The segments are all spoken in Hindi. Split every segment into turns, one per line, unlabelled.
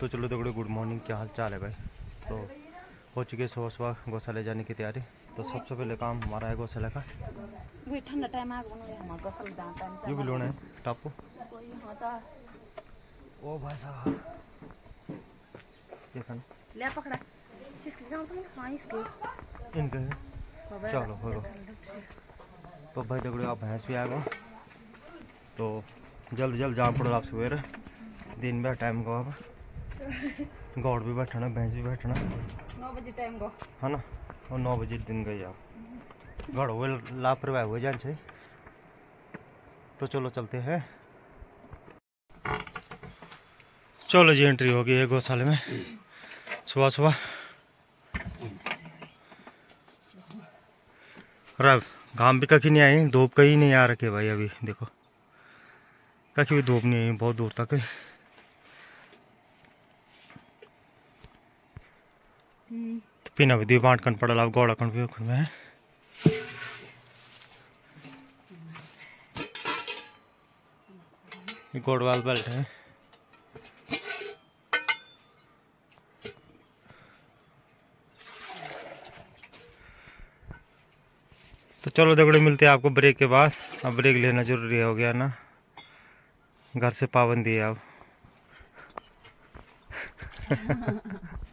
तो चलो देखो गुड मॉर्निंग क्या हाल चाल है भाई? तो हो चुकी है सुबह सुबह गौशाला जाने की तैयारी। तो सबसे पहले काम हमारा है गौशाला का। ये भी लोन है टापू? ओ भाई साहब। देखा
ले पकड़ा। इसके तुम हाँ
इनके चलो हो तो भाई देखो आप भैंस भी आ गए तो जल्द जल्द जाम पड़ो आप सवेरे दिन में टाइम को आप गौड़ भी बैठना भैंस भी बैठना।
9 बजे टाइम गो।
है ना? और नौ बजे दिन गई आप गढ़ हुए लापरवाह हुए जान तो चलो चलते हैं। चलो जी एंट्री हो गई है गौशाले में। सुबह सुबह। और अब घाम भी कहीं नहीं आई धूप कहीं नहीं आ रखे भाई अभी देखो। कहीं भी धूप नहीं आई बहुत दूर तक पिना भी दियो बांट कन पड़ल अब गौड़ा कन भी ओखन में ये गोड़वाल बेल्ट है। तो चलो दगड़े मिलते हैं आपको ब्रेक के बाद। अब ब्रेक लेना ज़रूरी हो गया ना। घर से पाबंदी है अब।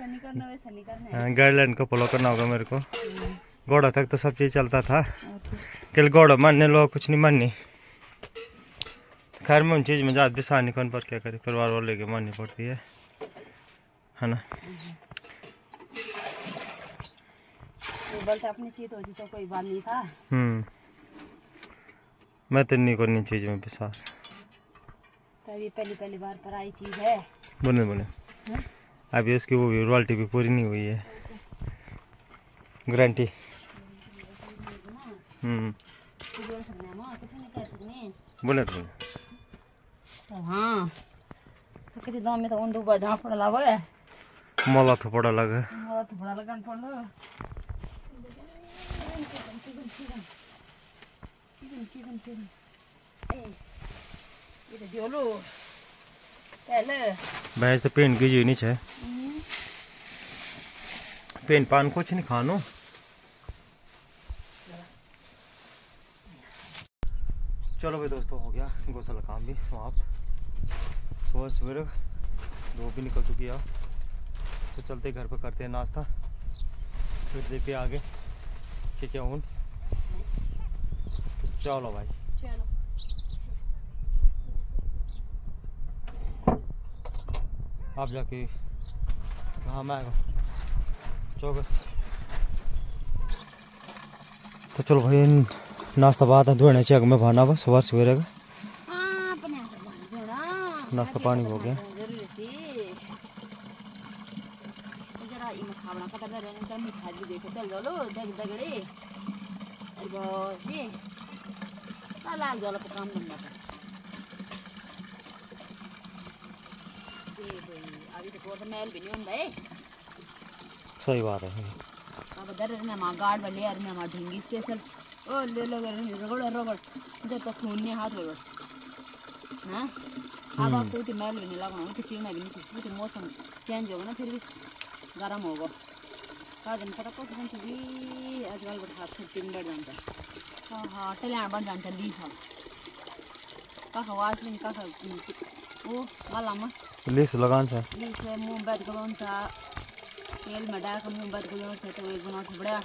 गाइडलाइन को फॉलो करना होगा मेरे को। घोड़ा तक तो सब चीज़ चलता था। कल घोड़ा मानने लोग कुछ नहीं माननी। खैर में उन चीज़ में ज़्यादा भी सानी कौन पर क्या करे? परिवार वाले के माननी पड़ती है। है ना?
अपनी चीज़ होती तो कोई बात नहीं था।
हम्म। मैं तो नहीं करनी चीज़ में विश्वास।
पहली पहली बार पर आई चीज़ है।
बोले बोले
हाँ?
अभी उसकी वो भी रॉयल्टी भी पूरी नहीं हुई है। गारंटी हम्म।
बोल हैं
तो
तो हाँ। तो कितने दाम में तो उन दो बजा पड़ा हुआ है।
मला थोपड़ा लगा।
मला तो बड़ा लगन पड़। ये तो पहले
भैंस तो पेन की जी नहीं है पेन पान कुछ नहीं खानो। चलो भाई दोस्तों हो गया। गौसल काम भी समाप्त। सुबह सवेरे धूप भी निकल चुकी है। तो चलते घर पर करते हैं नाश्ता। फिर देखते आगे क्या क्या हूँ तो चलो भाई।
चलो।
आप जाके कहाँ में आएगा? चौकस तो चलो भाई नाश्ता बाद धोने चाहिए में भाना बस सुबह सवेरे का।
हाँ अपने आप से पानी थोड़ा।
नाश्ता पानी हो गया।
ज़रूरी सी। जरा ये मसाला का डर रहने का मिठा भी देखो चल जाओ दग दगड़े और बस ये लाल जाओ पे काम बनना था ये भाई अभी तो कोर्ट मैल भी नहीं होता है
सही बात है।
अब दर ने माँ गार्ड वाले यार ने माँ ढिंगी स्पेशल ओ ले लो कर रगड़ रगड़। जब तक खून नहीं हाथ रगड़। हाँ? अब आप तो मैल भी नहीं लगना तो चीना भी नहीं तो मौसम चेंज होगा ना फिर भी गर्म होगा। का दिन पता को कौन सी आजकल बढ़ा छुट्टी में बढ़ जाता हाँ। हाँ टलियाँ बढ़ जाता ली साल काका वासलिन काका वो वाला मा
लिस लगान से
ली से मुँह बैठ गलों था। तेल में डाल कर मुँह बैठ गलों से तो एक गुना बड़ा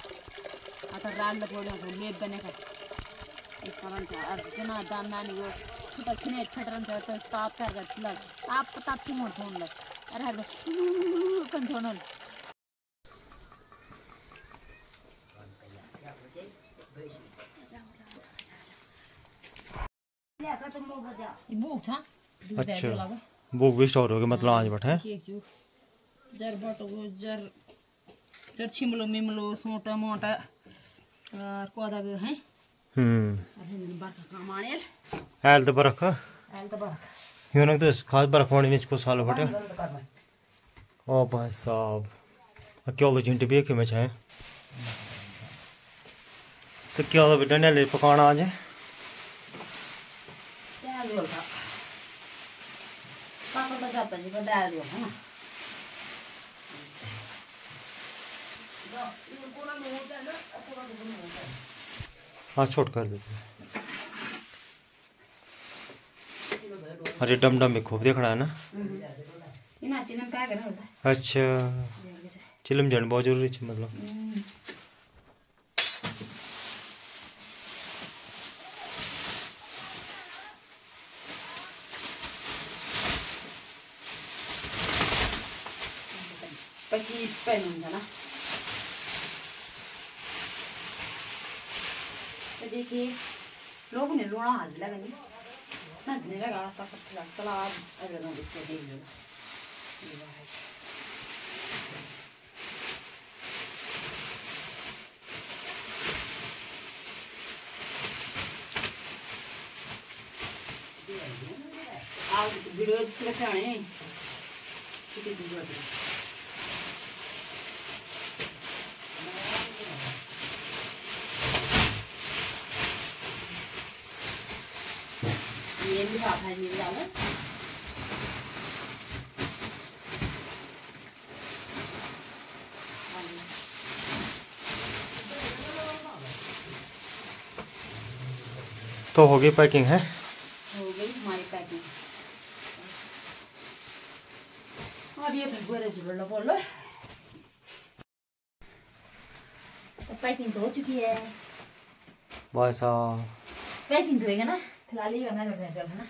आता राल लग पड़ो तो लेप बने का इस कारण से अब जना दान नानी को छोटा छने छटरन से तो ताप कर कर छिला ताप ताप की मोड़ फ़ोन लग अरे हर कन छोनल ये भूख था। दूध दे
अच्छा।
दो लगा।
बुक भी स्टोर हो गया मतलब आज बैठे
जर बटो जर जर छिमलो मिमलो सोटा मोटा और कोदा हैं।
हम्म।
काम आने
हैल तो बरख।
आयल तो
ह्यूनक तो खास बरख में साल फटे। ओ भाई साहब। चिंटी भी में चाहे तो क्या लो बेटा ने पकाना आज
पाकल त जी पर डाल दियो है ना
हाँ। छोट कर देते हैं। अरे डम डम में खूब देखना है ना?
का होता
अच्छा। चिलम जन बहुत ज़रूरी है मतलब।
पकी पेन हुन्छ ना त्यहाँदेखि लोग नि लुणा हाल्दिला नि नदिने लगा आस्ता कति लाग्छ ला अहिले नदिस् देख्नु आज भिडियो तिला छ भने किती video miếng vào hai miếng dầu ấy
तो होगी पैकिंग है?
हो गई हमारी पैकिंग अब ये फिर गोरे झुल बोल। लो तो पैकिंग तो हो चुकी है।
भाई साहब
पैकिंग होएगा ना? ये करना करते हैं है ना?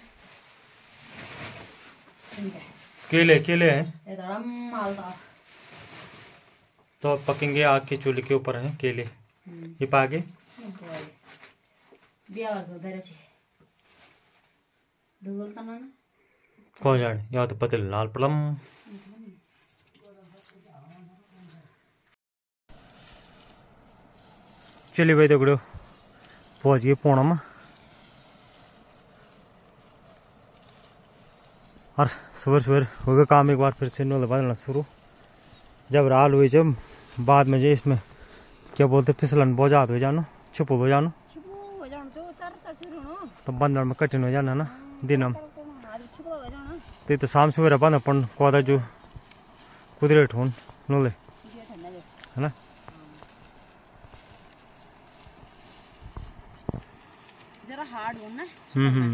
केले केले हैं?
तो
अब पकेंगे आग के चूल्हे के ऊपर हैं केले।
हम्म।
ये पागे
त नाना
कौन जाने? यहाँ तो पतल लाल पड़म चलिए भाई दगड़ो पहुँच गए पूनम। और सुबह सुबह हो गया काम एक बार फिर से नोल बदलना शुरू। जब राल हुई जब बाद में जो इसमें क्या बोलते फिसलन बहुत ज़्यादा हो जानो छुप हो जानो।
सुरु हुनु
तो बंधन में कठिन हो जाना ना दिनम।
आज छिपो भइजाउँ न
त्यही त साम सुवेर बंद कोदा जो कुदिरेट हुन् नुले।
ठन्डा जो जरा हार्ड न।
हम्म, हम्म।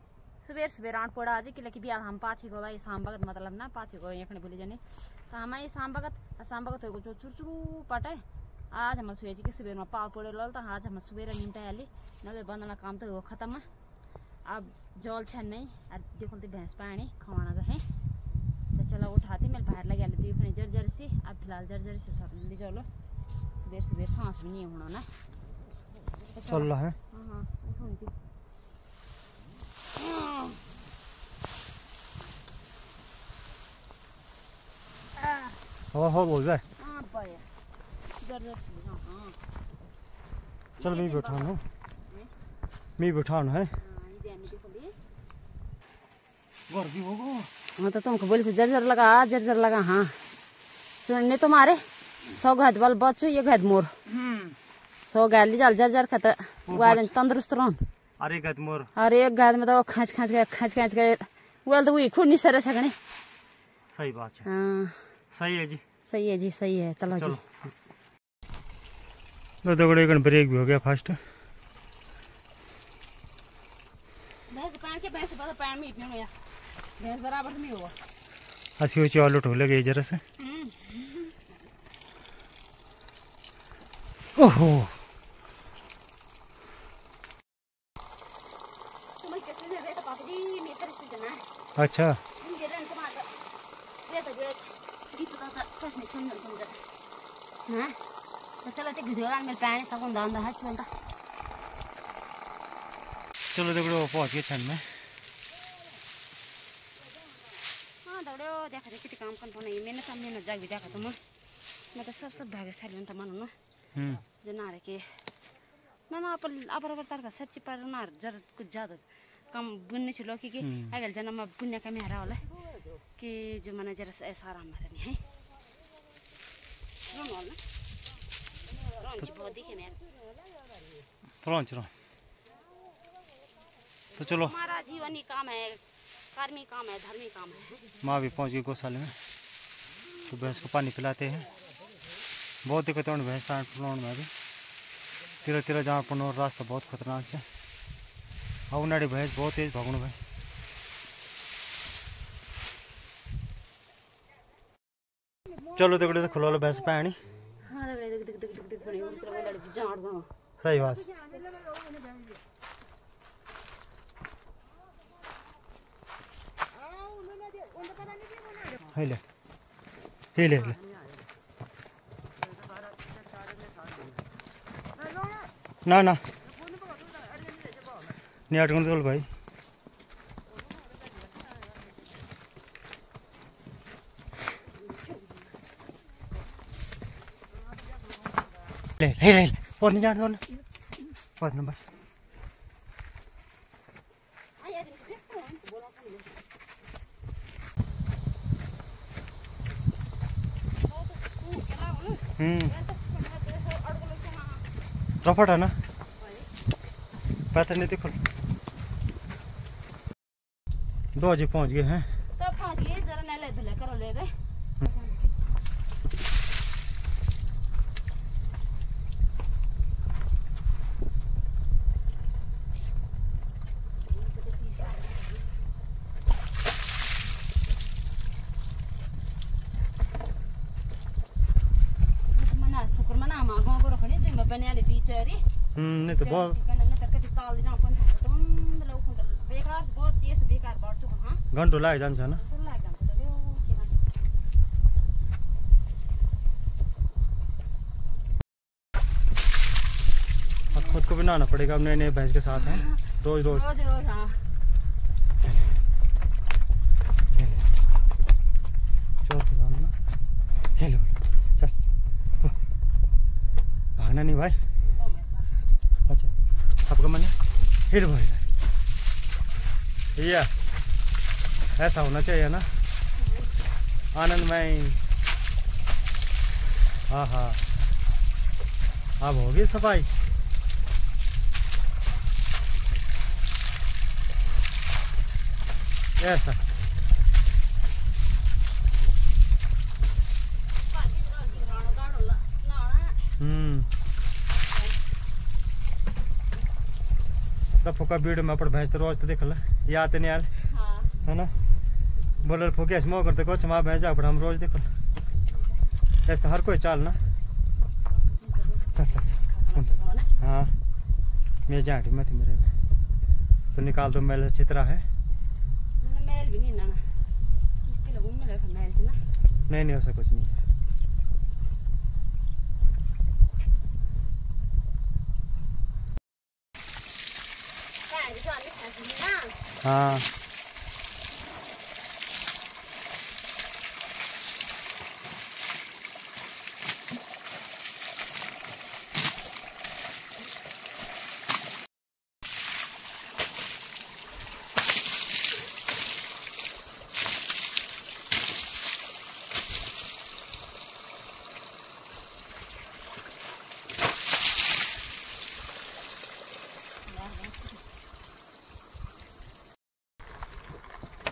सुबेर सुबेर आठ पड़ा आज किलकि बिहा हम पाछी गो भाई शाम बगत मतलब ना पाछी गो यहाँ बोली जाने। तो हम आई शाम बगत शाम बगत हो जो चुरचुरु पटे। आज हम सुए कि सुबेर में पाल पड़े लल तो आज हम सुबेर निमटा हाली नवे बंदना काम तो हो खत्म। अब जल छन नहीं और देखो तो भैंस पानी खवाना गए तो चलो उठाते मैं बाहर लगे आले दुई खने जर सी। अब फ़िलहाल जर से सब ले चलो सुबेर सुबेर सांस भी नहीं होना ना। तो
चल रहा है।
हाँ हाँ उठो उनकी
हवा हवा बोल जाए
हाँ। हाँ हाँ
चल मैं बैठा हूँ। मैं बैठा हूँ है? घर
हाँ तो तुमको बोले से जर्जर लगा जर्जर लगा हाँ। सुनने तुम्हारे सौ घात बल बच्चो ये घात मोर। सौ घात ली जाल जर्जर खत वो तंदुरुस्त रहन
अरे गद मोर।
और एक घात में तो खाँच खाँच के खाँच खाँच के वो तो वही खुद नहीं सर सकने
सही बात है।
हाँ।
सही है जी।
सही है जी सही है। चलो
चलो।
जी
तो दगड़े एक ब्रेक भी हो गया फास्ट
भैंस पान के भैंस बड़ा पान में पीऊँ या भैंस बराबर में हुआ
अस्सी उची आलू ठो लगे जरा से ओहो
तुम कैसे दे रहे तो पापा जी मैं तेरे से जना
अच्छा
ये रन तुम्हारा ये तो जो गीत का कस नहीं समझ समझ हाँ तो चलो ते में पानी हट बनता
चलो दगड़ो पहुँच गए छन में।
हाँ दौड़ो देखा देखी किती काम करतो नाही मेहनत आम मेहनत जाग देखा तो मग मैं तो सब सब भाग्यशाली ಅಂತ मानू
हम्म।
जनारे के। ना ना अपन अपर अपर तार का सच्ची पर ना जर कुछ ज़्यादा कम बुनने छिलो कि। कि। अगल जना में बुनने का मेहरा होला कि जो मने जरा ऐसा आराम मारनी है। रोन
पहुँच रहा हूँ तो चलो।
हमारा जीवन ही काम है कर्मी काम है धर्मी काम है।
माँ भी पहुँच गई गौशाले में। तो भैंस को पानी पिलाते हैं। बहुत दिक्कत है भैंस पिलाने में अभी तिरा तिरा जहाँ पर रास्ता बहुत खतरनाक है। और उन्हाड़ी भैंस बहुत तेज भागण भाई। चलो तो तो खुला भैंस पानी। सही बात। है ले हे ले ले। ना ना। नहीं अटकन भाई। जाने दो ना। हम्म। रफट है ना। पता नहीं देखो। दो बजे पहुँच गए हैं
तो पहुँच गए जरा नहीं ले धुले करो ले गए मना शुक्र मना मा गाउँ गएर खनि जिम्मा पनि अलि बिचरी
हम्म नहीं तो बहुत
कति ताल दिन पनि थाहा उखुन्ट बेकार बहुत तेज हाँ?
घन्टो जान्छ होइन
ठुलो लाग्छ त ओ, के भन्छ।
अब खुद को भी नहाना पड़ेगा अब नए नए भैंस के साथ हैं। रोज रोज।
रोज रोज हाँ।
चलो चल। भागना नहीं भाई। आपका मन है? फिर भाई। भैया ऐसा होना चाहिए ना? आनंदमय हाँ। हाँ अब होगी सफ़ाई? ऐसा। हम्म। तो फुका वीडियो में अपन भैंस तो रोज तो देख ला याद नहीं आल। है। ना? बोले फुके स्मो करते कुछ माँ भैंस अपन हम रोज देख ला। ऐसा हर कोई चाल ना। चल चल हाँ। मेरे जाटी में थी मेरे तो निकाल दो मेल चित्रा है। नहीं नहीं ऐसा कुछ नहीं है। हाँ।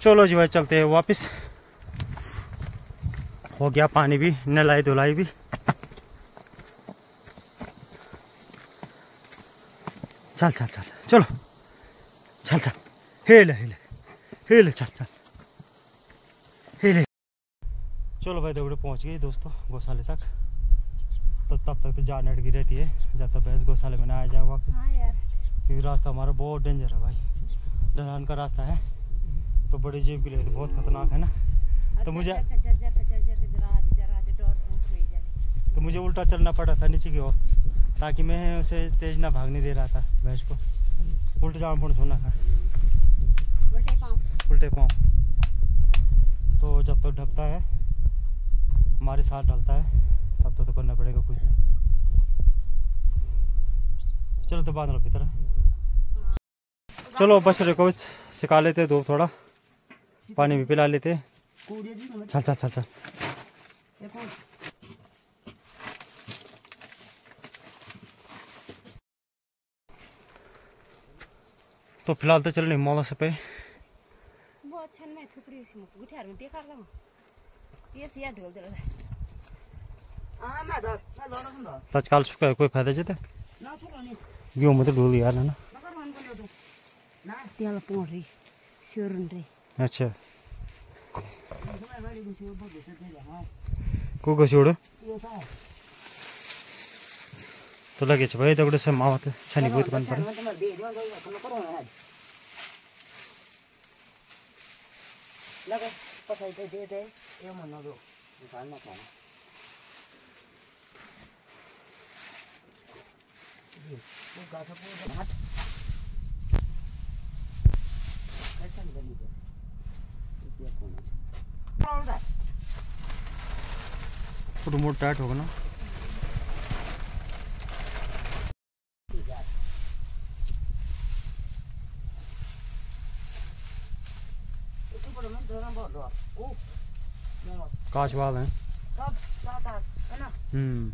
चलो जी भाई चलते हैं वापस। हो गया पानी भी नलाई धुलाई भी। चल चल चल चलो। चल चल। हिले हिले हिले चल चल। हिले चलो भाई दौड़े पहुँच गए दोस्तों गौशाले तक। तो तब तक तो जान अटकी रहती है जब तक भैंस गौशाले में ना आ जाए वापस। क्योंकि रास्ता हमारा बहुत डेंजर है भाई। ढलान का रास्ता है। तो बड़ी के लिए तो बहुत खतरनाक है ना? तो मुझे तो मुझे उल्टा चलना पड़ा था नीचे की ओर ताकि मैं उसे तेज ना भागने दे रहा था भैंस को। उल्टा जाम पड़ सोना था। उल्टे पाँव। तो जब तक ढपता है हमारे साथ ढलता है तब तो, तो करना पड़ेगा कुछ नहीं। चलो तो बाँध लो की तरह। चलो बस रेको सिखा लेते दो थोड़ा। पानी भी पिला लेते। चल चल चल चल। तो फ़िलहाल तो चल नहीं मौला से पे।
बहुत छन में थुपरी उसी में गुठियार में बेकार लगा। ये सिया ढोल दे रहा
तत्काल फ़ायदा जते गेहूँ में तो डोल यार है ना
त्याला पोण रे शोरून रे
अच्छा को घोषोड तो लगे छ भाइ दगडे से मावा त छानी बहुत बन पर थोड़ा मोड़ टाइट होगा ना। कांच वाल हैं। हम्म।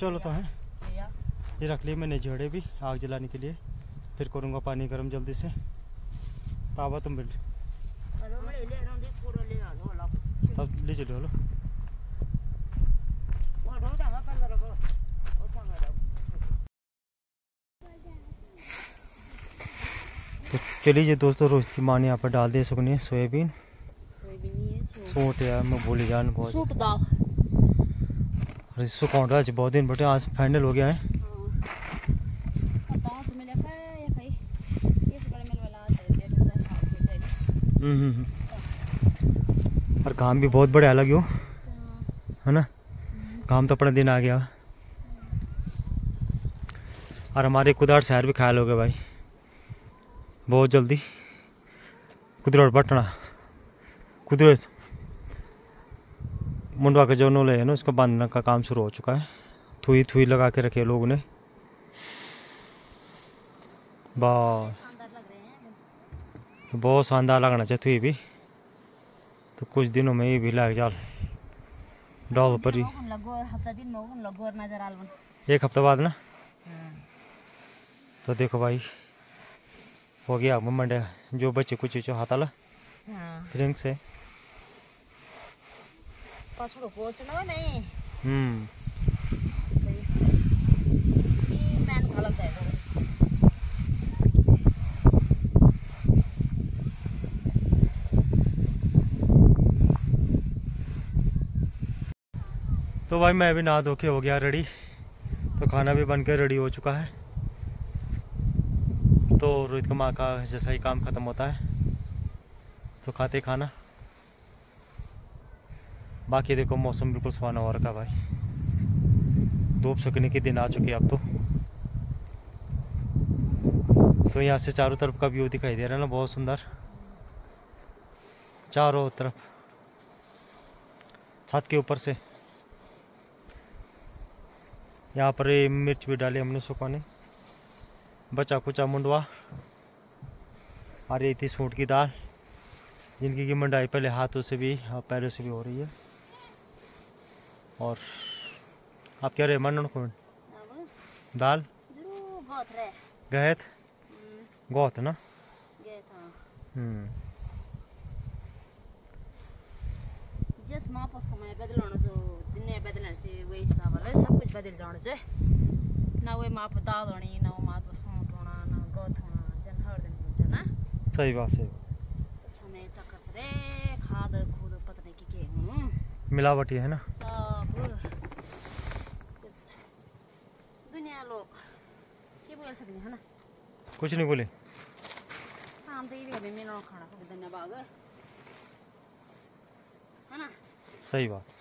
चलो तो है। ये रख लिए मैंने जड़े भी आग जलाने के लिए। फिर करूँगा पानी गर्म जल्दी से। तावा तुम बिल तब ले चलो लो तो चलिए जी दोस्तों रोज की माँ ने यहाँ पर डाल दिया सुकनी सोयाबीन। सूट यार मैं भूल जान बहुत
दाव
अरे आज बहुत दिन बटे आज फाइनल हो गया है। हम्म, हम्म, हम्म। और काम भी बहुत बड़े अलग हो है। ना? काम तो अपना दिन आ गया। और हमारे कुदार शहर भी ख्याल हो गया भाई। बहुत जल्दी। कुदरत बटना। कुदरत मुंडवा का जो नोले है ना उसको बांधने का काम शुरू हो चुका है। थुई थुई लगा के रखे लोग ने। बस
शानदार लग रहे हैं
बहुत शानदार लगना चाहिए थुई भी। तो कुछ दिनों में ये भी लग जाल। डॉल पर ही।
आल
एक हफ़्ते बाद ना? तो देखो भाई हो गया मंडे जो बच्चे कुछ जो हाथाला।
हाँ।
हम्म। तो भाई मैं भी नहा धो के हो गया रेडी। तो खाना भी बन के रेडी हो चुका है। तो रोहित का माँ का जैसा ही काम ख़त्म होता है। तो खाते खाना। बाकी देखो मौसम बिल्कुल सुहाना हो रखा भाई। धूप सुखने के दिन आ चुके अब तो। तो यहाँ से चारों तरफ़ का व्यू दिखाई दे रहा है ना, बहुत सुंदर। चारों तरफ़। छत के ऊपर से। यहाँ पर मिर्च भी डाली हमने सुखाने बचा कुचा मुंडवा। और ये थी सूट की दाल, जिनकी की मंडाई पहले हाथों से भी और पैरों से भी हो रही है। और आप क्या रहे मन को दाल गहत गौत ना
जस माँ समय बदलाना जो दिन बदलने से वही हिसाब वाला सब कुछ बदल जाना चाहिए ना? वे माप दाद होनी ना वो माप सौंठ होना ना गौत होना जन हर दिन बोलते
सही बात। सही
समय चक्कर रे खाद खुद पता नहीं की के हूँ।
मिलावटी है ना
सब दुनिया लोग के बोल सकते हैं ना?
कुछ नहीं बोले।
काम तो ये भी मेरा खाना धन्यवाद। है ना?
सही बात।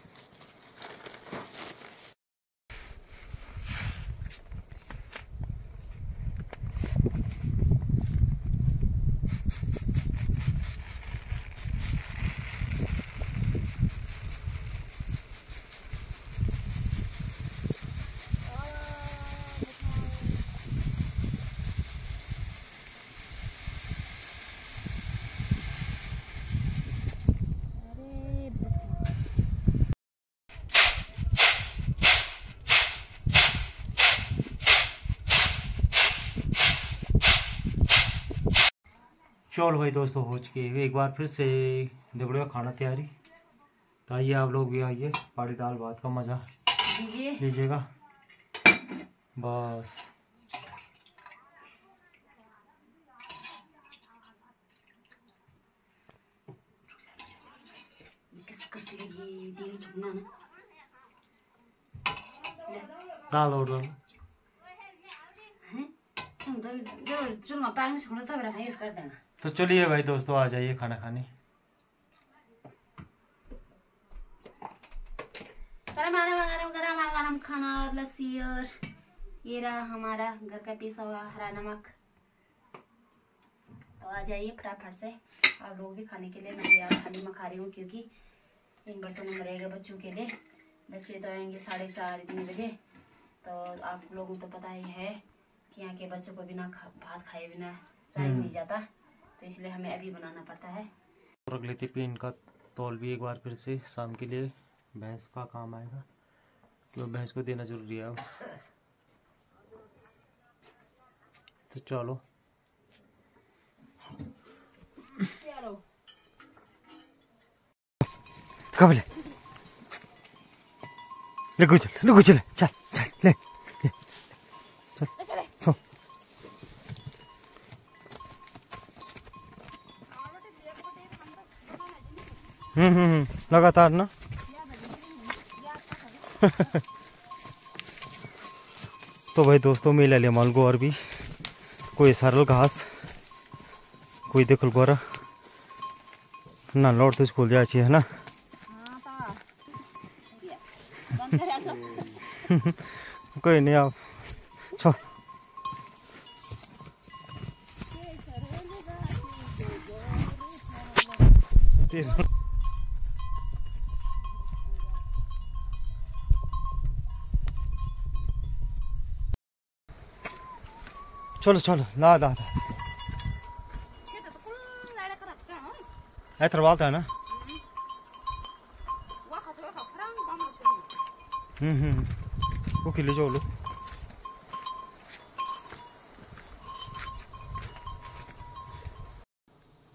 चलो भाई दोस्तों हो चुके हैं। एक बार फिर से दुबड़े खाना तैयारी। तो आइए आप लोग भी आइए पाड़ी दाल भात का मज़ा लीजिएगा। बस। दाल और दाल।
हैं? तुम तो जो चुल में पानी छोड़ो तब रखा यूज़ कर देना।
तो चलिए भाई दोस्तों आ जाइए खाना खाने।
गरम गरम गरम गरम गरम खाना और लस्सी और ये रहा हमारा घर का पीसा हुआ हरा नमक। तो आ जाइए फटाफट से। आप लोग भी खाने के लिए मैं भी आज थाली में रही हूँ क्योंकि इन बर्तनों में रहेगा बच्चों के लिए। बच्चे तो आएँगे साढ़े चार इतने बजे। तो आप लोगों को तो पता ही है कि यहाँ के बच्चों को बिना खा, भात खाए बिना रह
हम्म।
नहीं जाता। तो इसलिए हमें अभी बनाना पड़ता है।
रख लेते पिन का तौल भी एक बार फिर से शाम के लिए भैंस का काम आएगा। क्यों भैंस को देना ज़रूरी है अब। तो चलो।
चलो।
कब ले? ले गुजर ले गुजर चल चल ले। हम्म हम्म हम्म, लगातार ना? तो भाई दोस्तों मैं ले लिया माल और भी। कोई सरल घास कोई देखल गोरा। ना लौट तो स्कूल जाए है ना। कोई नहीं आप छो। चलो चलो ला दा
हैं।
ऐतर वालता है ना?
वाह, खतरा का फ्रांग बम होते हैं।
हम्म हम्म। वो किले जो लो।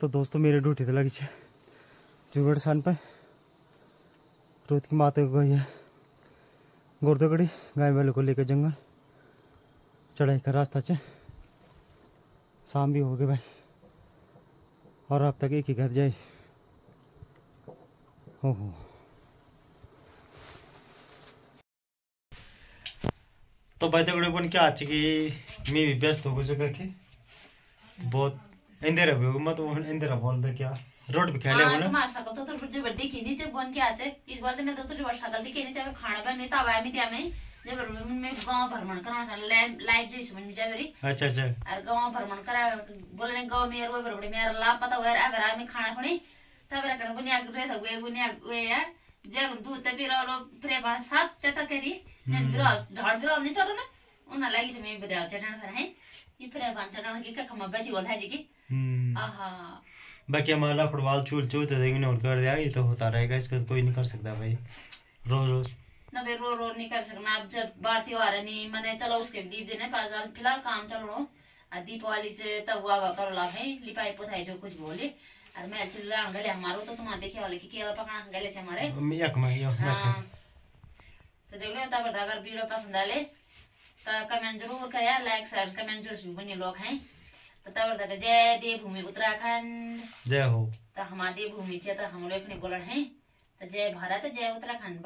तो दोस्तों मेरी ड्यूटी तो लगी है जुगड़ सान पे। रोज की माता गई है। गोरदगड़ी गाय बैल को लेकर जंगल। चढ़ाई का रास्ता चे शाम भी हो गए भाई। और अब तक एक ही घर जाए। हो हो। तो भाई तगड़े बन क्या आज की मैं भी व्यस्त हो गई के। बहुत इंदिरा भी होगा मत इंदिरा बोल दे क्या। रोड पे खेले हो
हाँ,
ना
शकल तो तो बड्डी खींची चे बन के आचे इस बार तो मैं तो तुझे वर्षा गलती के नीचे खाना बने तब आया मैं त्या में मैं गाँव भ्रमण
अच्छा अच्छा।
गाँव भ्रमण करा बोलने गाँव बरोबर अगर खाना खुणी या जब दूध तभी रो रो फिर बात सब चटा करी ने
हम्म।
बिरो ढाड बिरो नहीं चढ़ो ना। उन्हें लगी से मैं बिरो चढ़न कर है ये फिर बात चढ़न की का खमा बची बोल जी की। आहा।
बाकी हमारा फुटबॉल चूल चूल तो देंगे और कर दिया ये तो होता रहेगा इसका कोई नहीं कर सकता भाई। रोज रोज।
ना बे रो रो नहीं कर सकना। अब जब बार त्योहार है नहीं मैंने चलो उसके लिए देने पास साल फ़िलहाल काम चलो और दीपावली से तब हुआ हुआ करो ला है लिपाई पोथाई जो कुछ बोले। और मैं चिल्ला गले हमारो तो तुम्हारे देखे वाले की केवल पकड़ा गले से हमारे। हाँ। तो देख लो तब अगर वीडियो पसंद आले तो कमेंट ज़रूर करें लाइक शेयर कमेंट जो भी बने लोग हैं। तो तब तक जय देवभूमि उत्तराखंड।
जय हो।
तो हमारी देवभूमि से तो हम लोग ने बोल रहे हैं। तो जय भारत जय उत्तराखंड।